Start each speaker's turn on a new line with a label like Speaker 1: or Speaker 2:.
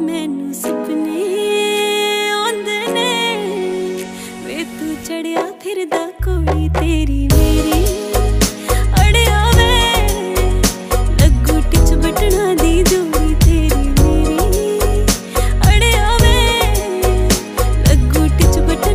Speaker 1: ਮੈਨੂੰ ਸੁਪਨੇ ਆਉਂਦੇ ਨੇ ਵੇ ਤੂੰ ਚੜਿਆ ਫਿਰਦਾ ਕੋਈ ਤੇਰੀ ਮੇਰੀ